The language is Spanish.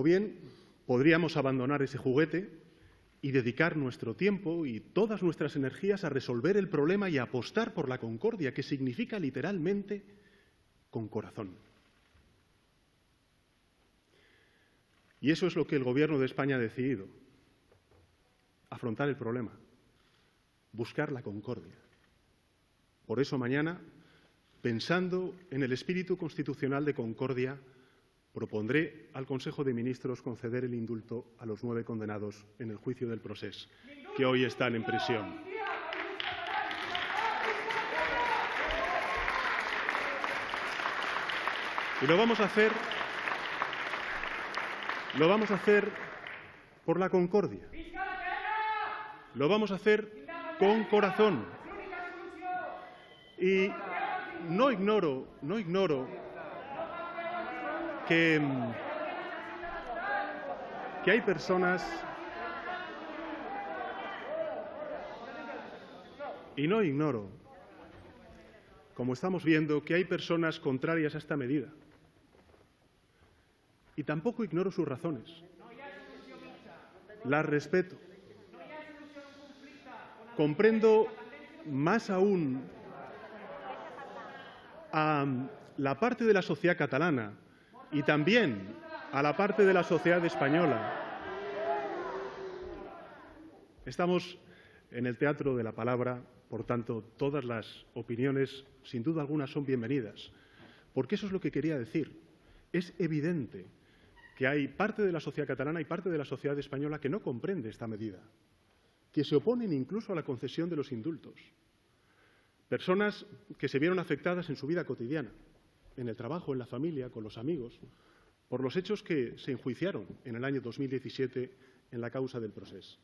O bien podríamos abandonar ese juguete y dedicar nuestro tiempo y todas nuestras energías a resolver el problema y a apostar por la concordia, que significa literalmente con corazón. Y eso es lo que el Gobierno de España ha decidido, afrontar el problema, buscar la concordia. Por eso mañana, pensando en el espíritu constitucional de concordia, propondré al Consejo de Ministros conceder el indulto a los nueve condenados en el juicio del proceso, que hoy están en prisión. Y lo vamos a hacer, lo vamos a hacer por la concordia. Lo vamos a hacer con corazón. Y no ignoro, no ignoro que, que hay personas y no ignoro, como estamos viendo, que hay personas contrarias a esta medida. Y tampoco ignoro sus razones. Las respeto. Comprendo más aún a la parte de la sociedad catalana y también a la parte de la sociedad española. Estamos en el teatro de la palabra, por tanto, todas las opiniones, sin duda alguna, son bienvenidas, porque eso es lo que quería decir. Es evidente que hay parte de la sociedad catalana y parte de la sociedad española que no comprende esta medida, que se oponen incluso a la concesión de los indultos. Personas que se vieron afectadas en su vida cotidiana en el trabajo, en la familia, con los amigos, por los hechos que se enjuiciaron en el año 2017 en la causa del proceso.